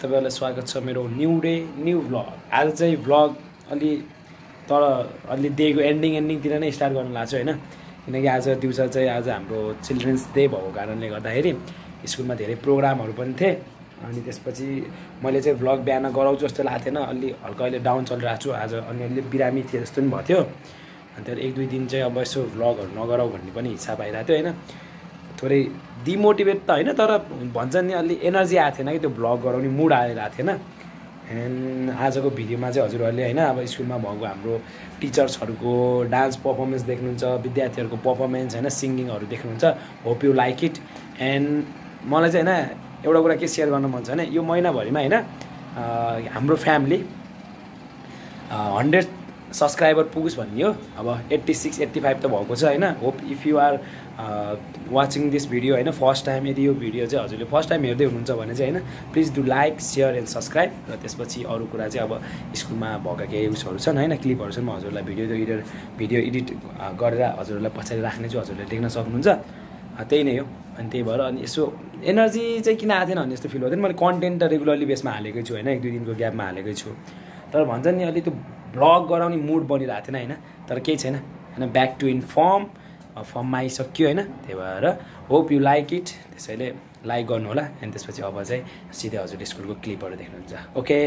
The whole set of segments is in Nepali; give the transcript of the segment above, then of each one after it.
तपाईँहरूलाई स्वागत छ मेरो न्यु डे न्यू भ्लग आज चाहिँ भ्लग अलि तर अलि डेको एन्डिङ एन्डिङतिर नै स्टार्ट गर्नु लाग्छ होइन। किनकि आज दिउँसो चाहिँ आज हाम्रो चिल्ड्रेन्स डे भएको कारणले गर्दाखेरि स्कुलमा धेरै प्रोग्रामहरू पनि थिए। अनि त्यसपछि मैले चाहिँ भ्लग बिहान गराउँछु जस्तो लागेको थिएन। अलि हल्का अहिले डाउन चलिरहेको छु। आज अनि अलि बिरामी थिए जस्तो पनि भएको थियो अनि त्यहाँदेखि एक दुई दिन चाहिँ अब यसो भ्लगहरू नगराउ भन्ने पनि इच्छा भइरहेको थियो होइन। थोरै डिमोटिभेट त होइन तर भन्छ नि अलि एनर्जी आएको थिएन कि त्यो भ्लग गराउने मुड आइरहेको थिएन। एन्ड आजको भिडियोमा चाहिँ हजुरहरूले होइन अब स्कुलमा भएको हाम्रो टिचर्सहरूको डान्स पर्फर्मेन्स देख्नुहुन्छ विद्यार्थीहरूको पर्फर्मेन्स होइन सिङ्गिङहरू देख्नुहुन्छ hope you like it and मलाई चाहिँ होइन एउटा कुरा के सेयर गर्न मन छ भने यो महिनाभरिमा होइन हाम्रो फ्यामिली हन्ड्रेड सब्सक्राइबर पुगोस् भन्ने अब एट्टी सिक्स एट्टी फाइभ त भएको छ होइन? Hope if you are watching this video होइन? फर्स्ट टाइम यदि यो भिडियो चाहिँ हजुरले फर्स्ट टाइम हेर्दै हुनुहुन्छ भने चाहिँ होइन? Please do like share and subscribe र त्यसपछि अरू कुरा चाहिँ अब स्कुलमा भएका केही उयसहरू छन् होइन? क्लिपहरू छन् म हजुरलाई भिडियो एडिटर भिडियो एडिट गरेर हजुरहरूलाई पछाडि राख्नेछु हजुरले देख्न सक्नुहुन्छ। त्यही नै हो। अनि त्यही भएर अनि यसो एनर्जी चाहिँ किन आएको थिएन भन्ने जस्तो फिल हुँदैन। मैले कन्टेन्ट त रेगुलरली बेसमा हालेकै छु होइन? एक दुई दिनको ग्यापमा हालेकै छु। तर भन्छ नि अलिक त्यो भ्लग गराउने मुड बनिरहेको थिएन होइन? तर केही छैन होइन? ब्याक टु इन्फर्म फर्ममा आइसक्यो होइन? त्यही भएर होप यु लाइक इट त्यसैले लाइक गर्नु होला। अनि त्यसपछि अब चाहिँ सिधै हजुर स्कुलको क्लिपहरू देख्नुहुन्छ। ओके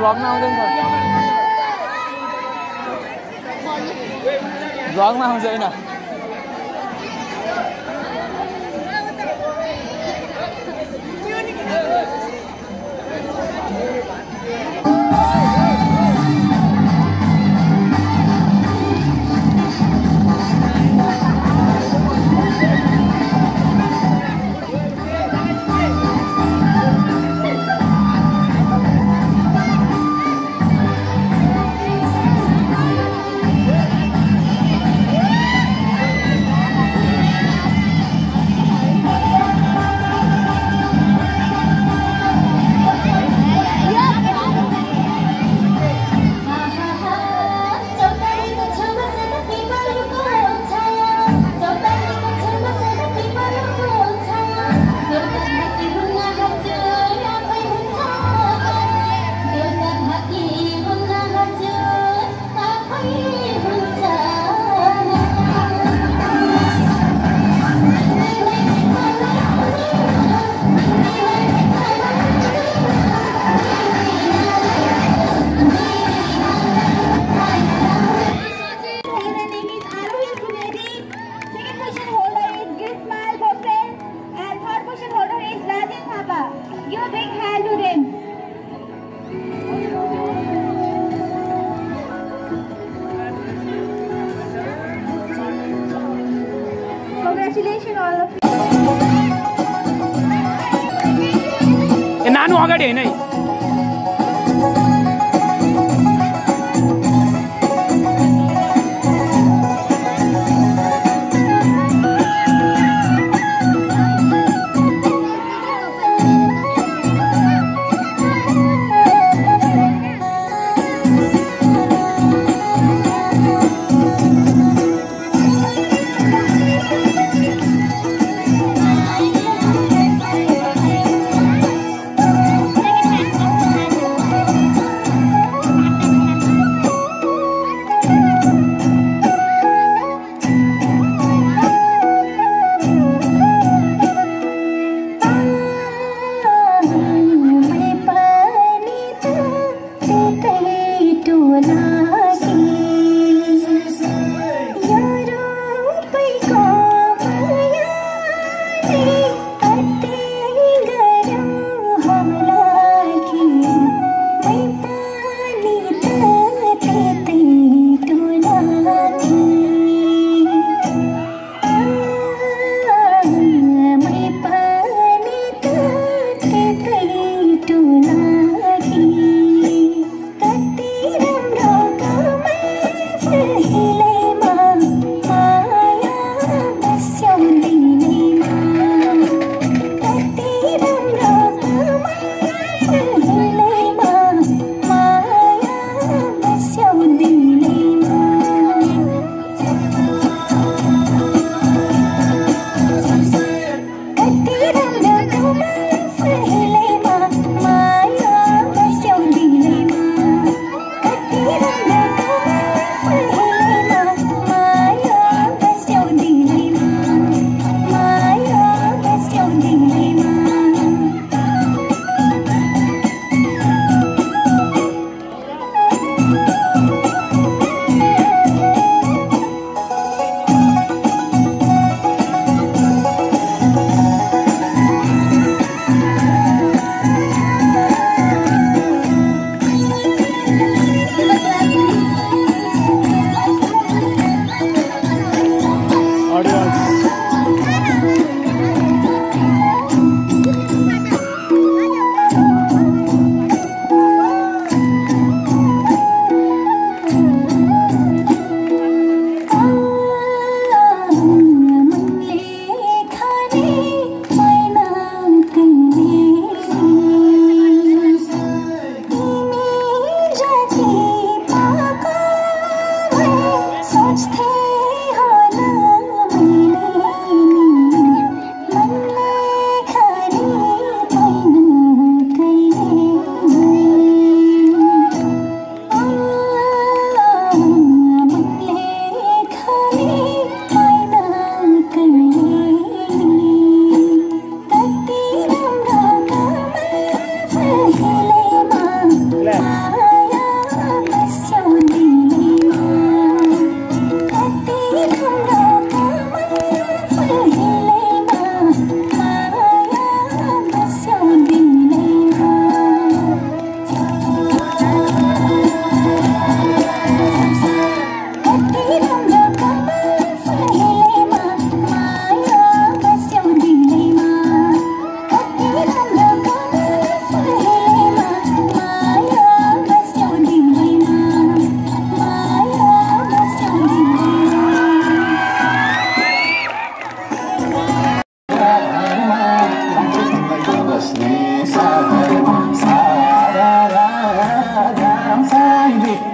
भ्लगमा आउँदैन सर भ्लगमा आउँछ होइन नानु अगाडि हैन है कहे तू ना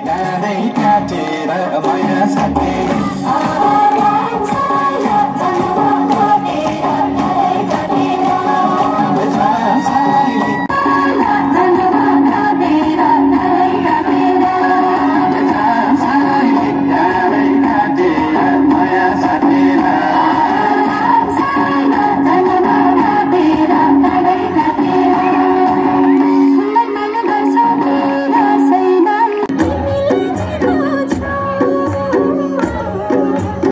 நினை